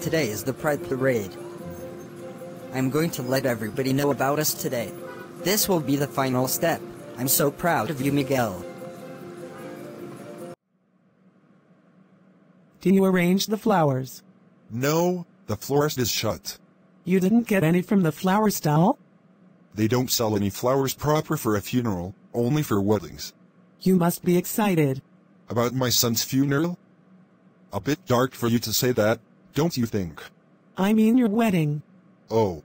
Today is the Pride Parade. I'm going to let everybody know about us today. This will be the final step. I'm so proud of you, Miguel. Do you arrange the flowers? No, the florist is shut. You didn't get any from the flower stall? They don't sell any flowers proper for a funeral, only for weddings. You must be excited. About my son's funeral? A bit dark for you to say that, don't you think? I mean your wedding. Oh.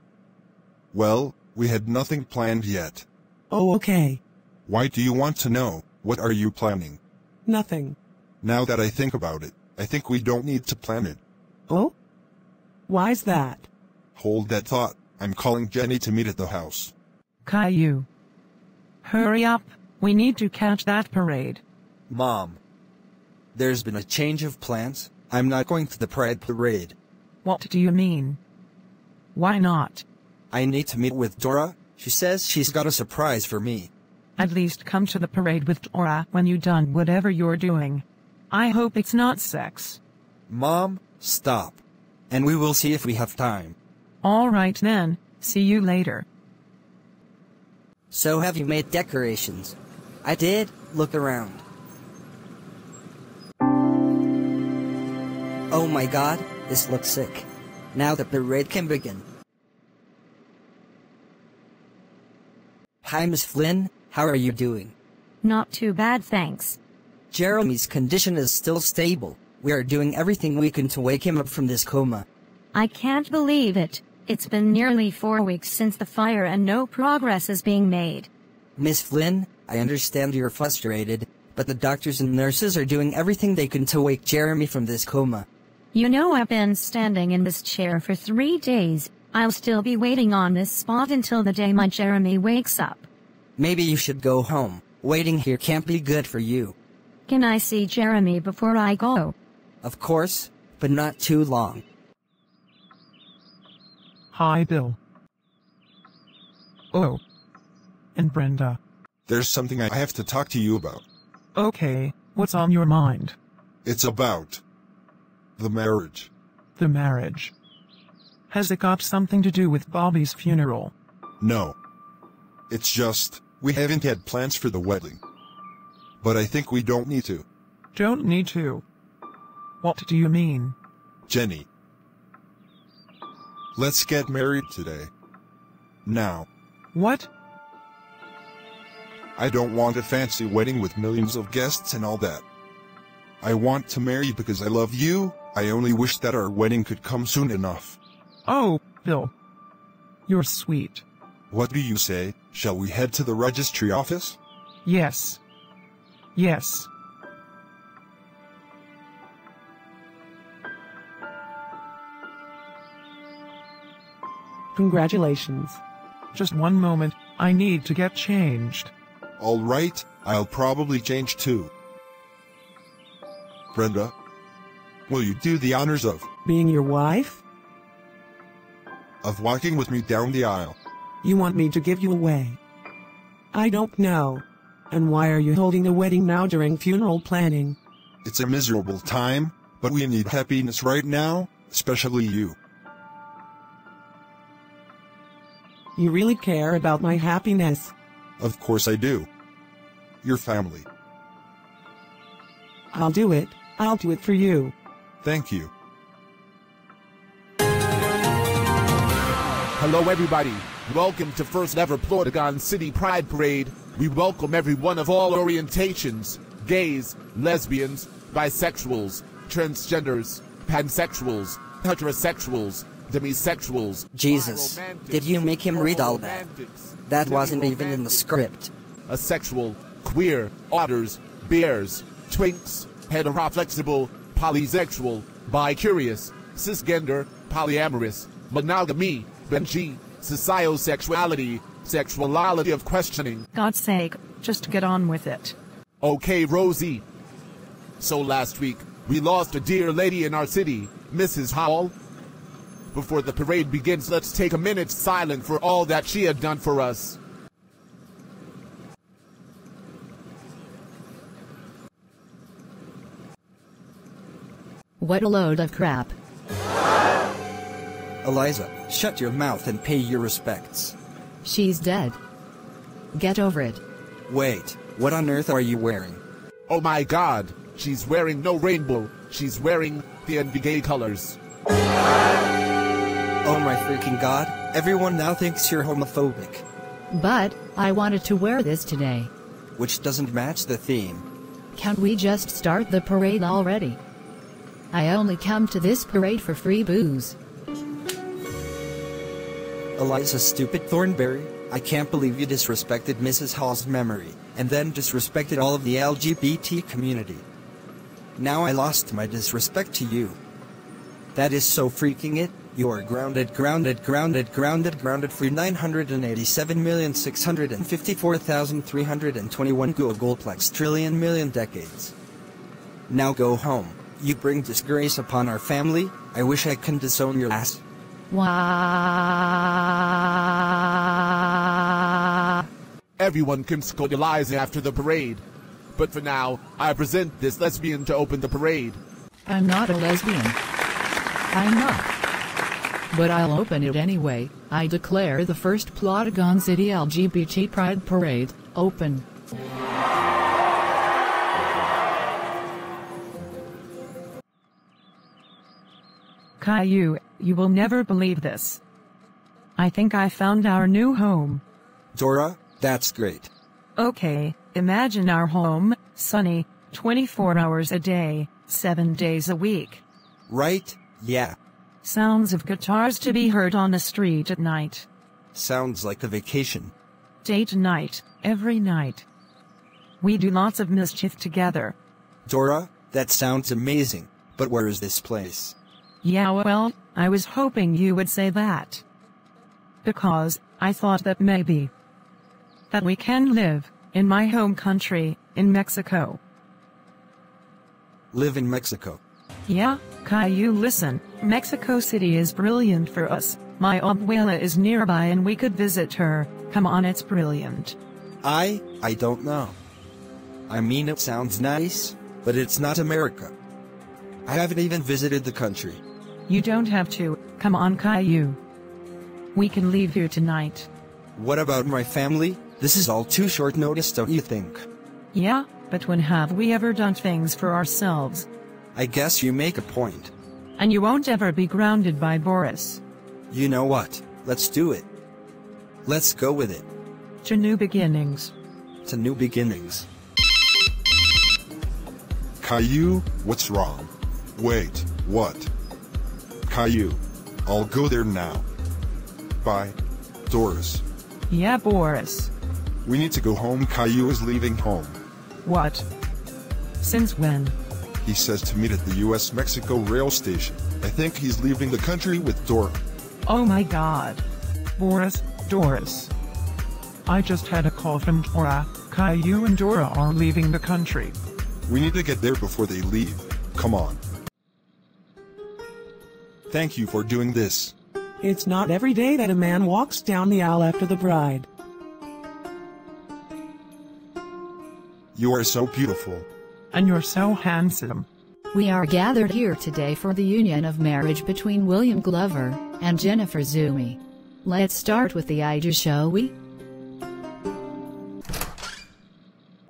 Well, we had nothing planned yet. Oh, okay. Why do you want to know? What are you planning? Nothing. Now that I think about it, I think we don't need to plan it. Oh? Why's that? Hold that thought. I'm calling Jenny to meet at the house. Caillou. Hurry up, we need to catch that parade. Mom. There's been a change of plans. I'm not going to the Pride Parade. What do you mean? Why not? I need to meet with Dora. She says she's got a surprise for me. At least come to the parade with Dora when you done whatever you're doing. I hope it's not sex. Mom, stop. And we will see if we have time. Alright then, see you later. So have you made decorations? I did. Look around. Oh my god, this looks sick. Now the parade can begin. Hi Miss Flynn, how are you doing? Not too bad, thanks. Jeremy's condition is still stable. We are doing everything we can to wake him up from this coma. I can't believe it. It's been nearly four weeks since the fire and no progress is being made. Miss Flynn, I understand you're frustrated, but the doctors and nurses are doing everything they can to wake Jeremy from this coma. You know I've been standing in this chair for three days. I'll still be waiting on this spot until the day my Jeremy wakes up. Maybe you should go home. Waiting here can't be good for you. Can I see Jeremy before I go? Of course, but not too long. Hi Bill. Oh. And Brenda. There's something I have to talk to you about. Okay, what's on your mind? It's about the marriage. The marriage. Has it got something to do with Bobby's funeral? No. It's just, we haven't had plans for the wedding. But I think we don't need to. Don't need to. What do you mean? Jenny. Let's get married today. Now. What? I don't want a fancy wedding with millions of guests and all that. I want to marry you because I love you. I only wish that our wedding could come soon enough. Oh, Bill. You're sweet. What do you say? Shall we head to the registry office? Yes. Yes. Congratulations. Just one moment, I need to get changed. All right, I'll probably change too. Brenda, will you do the honors of Being your wife? of walking with me down the aisle? You want me to give you away? I don't know. And why are you holding a wedding now during funeral planning? It's a miserable time, but we need happiness right now, especially you. You really care about my happiness. Of course I do. Your family. I'll do it. I'll do it for you. Thank you. Hello, everybody. Welcome to first ever Plotagon City Pride Parade. We welcome everyone of all orientations gays, lesbians, bisexuals, transgenders, pansexuals, heterosexuals, demisexuals. Jesus, did you make him read all that? That wasn't even in the script. Asexual, queer, otters, bears, twinks, heteroflexible, polysexual, bicurious, cisgender, polyamorous, monogamy, benji, sociosexuality, sexuality of questioning. God's sake, just get on with it. Okay, Rosie. So last week, we lost a dear lady in our city, Mrs. Howell. Before the parade begins, let's take a minute's silence for all that she had done for us. What a load of crap. Eliza, shut your mouth and pay your respects. She's dead. Get over it. Wait, what on earth are you wearing? Oh my god, she's wearing no rainbow. She's wearing the NBA colors. Oh my freaking god, everyone now thinks you're homophobic. But, I wanted to wear this today. Which doesn't match the theme. Can't we just start the parade already? I only come to this parade for free booze. Eliza stupid Thornberry, I can't believe you disrespected Mrs. Hall's memory, and then disrespected all of the LGBT community. Now I lost my disrespect to you. That is so freaking it, you're grounded, grounded, grounded, grounded, grounded for 987,654,321 Googolplex trillion million decades. Now go home. You bring disgrace upon our family, I wish I can disown your ass. Wah. Everyone can scold Eliza after the parade. But for now, I present this lesbian to open the parade. I'm not a lesbian. I'm not. But I'll open it anyway. I declare the first Plotagon City LGBT Pride Parade open. Caillou, you will never believe this. I think I found our new home. Dora, that's great. Okay, imagine our home, sunny, 24 hours a day, 7 days a week. Right? Yeah. Sounds of guitars to be heard on the street at night. Sounds like a vacation. Day to night, every night. We do lots of mischief together. Dora, that sounds amazing, but where is this place? Yeah, well, I was hoping you would say that. Because, I thought that maybe. That we can live, in my home country, in Mexico. Live in Mexico. Yeah, Caillou listen, Mexico City is brilliant for us. My abuela is nearby and we could visit her. Come on, it's brilliant. I, I don't know. I mean it sounds nice, but it's not America. I haven't even visited the country. You don't have to, come on Caillou. We can leave here tonight. What about my family? This is all too short notice, don't you think? Yeah, but when have we ever done things for ourselves? I guess you make a point. And you won't ever be grounded by Boris. You know what? Let's do it. Let's go with it. To new beginnings. To new beginnings. Caillou, what's wrong? Wait, what? Caillou, I'll go there now. Bye. Doris, Yeah, Boris. we need to go home. Caillou is leaving home. What? Since when? He says to meet at the US Mexico rail station. I think he's leaving the country with Dora. Oh my god. Boris, Doris. I just had a call from Dora. Caillou and Dora are leaving the country. We need to get there before they leave. Come on. Thank you for doing this. It's not every day that a man walks down the aisle after the bride. You are so beautiful. And you're so handsome. We are gathered here today for the union of marriage between William Glover and Jennifer Zumi. Let's start with the Ida, shall we?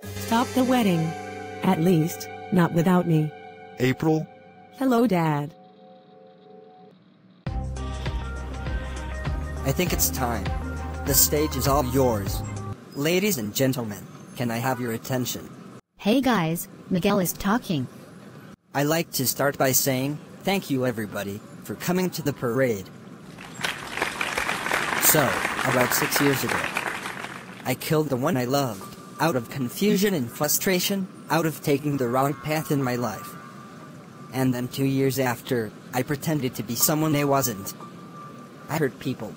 Stop the wedding. At least, not without me. April, Hello, Dad. I think it's time. The stage is all yours. Ladies and gentlemen, can I have your attention? Hey guys, Miguel is talking. I like to start by saying, thank you everybody, for coming to the parade. So, about six years ago, I killed the one I loved, out of confusion and frustration, out of taking the wrong path in my life. And then two years after, I pretended to be someone I wasn't. I hurt people.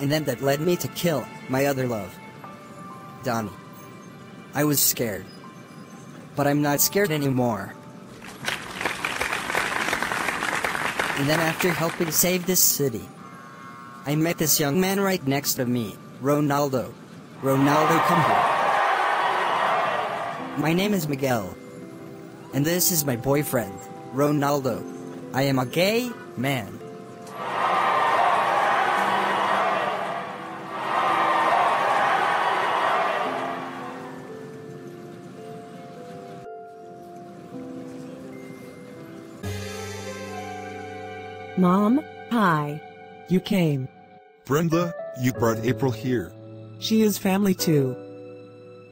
And then that led me to kill my other love, Donnie. I was scared. But I'm not scared anymore. And then after helping save this city, I met this young man right next to me, Ronaldo. Ronaldo, come here. My name is Miguel. And this is my boyfriend, Ronaldo. I am a gay man. Mom, hi. You came. Brenda, you brought April here. She is family too.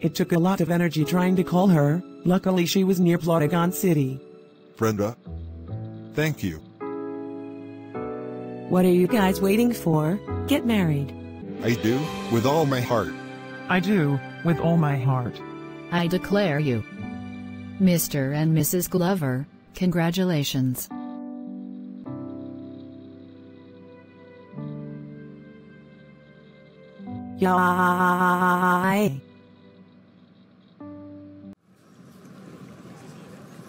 It took a lot of energy trying to call her, luckily she was near Plotagon City. Brenda. Thank you. What are you guys waiting for? Get married. I do, with all my heart. I do, with all my heart. I declare you. Mr. and Mrs. Glover, congratulations. Yay!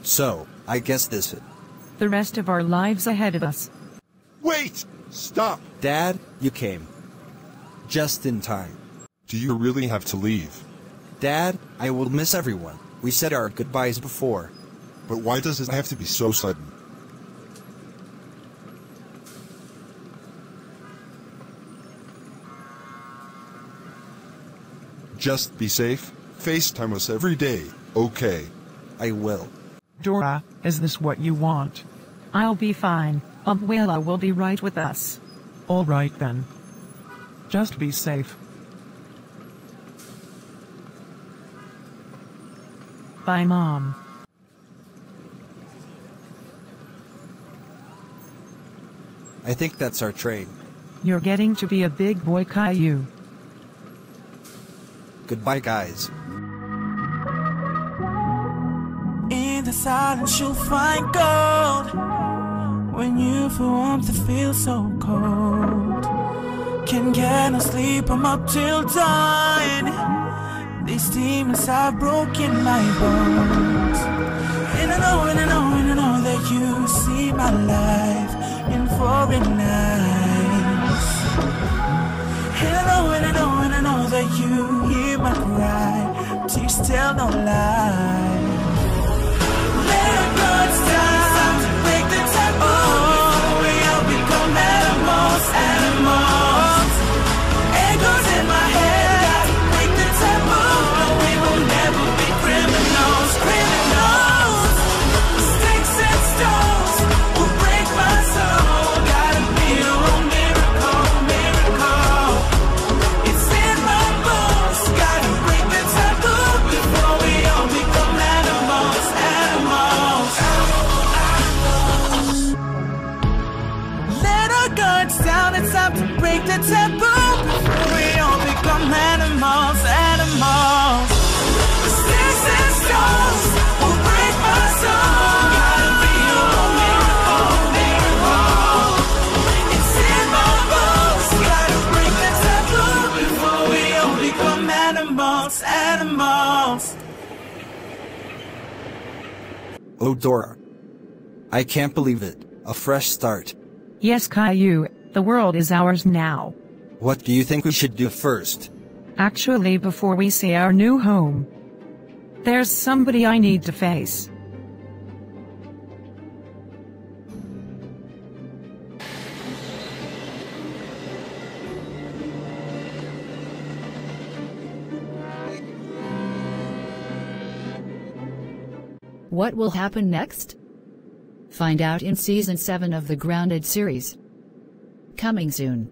So, I guess this it. The rest of our lives ahead of us. Wait! Stop! Dad, you came. Just in time. Do you really have to leave? Dad, I will miss everyone. We said our goodbyes before. But why does it have to be so sudden? Just be safe. FaceTime us every day, okay? I will. Dora, is this what you want? I'll be fine. Um, Abuela will be right with us. All right then. Just be safe. Bye, Mom. I think that's our train. You're getting to be a big boy, Caillou. Goodbye, guys. In the silence you'll find gold. When you feel warmth so cold. Can get no sleep, I'm up till dawn. These demons have broken my bones. And I know, and I know, and I know that you see my life in foreign And I know, and I know, and I know that you Tears tell no lie Oh, Dora. I can't believe it. A fresh start. Yes, Caillou, the world is ours now. What do you think we should do first? Actually, before we see our new home, there's somebody I need to face. What will happen next? Find out in Season 7 of the Grounded series. Coming soon.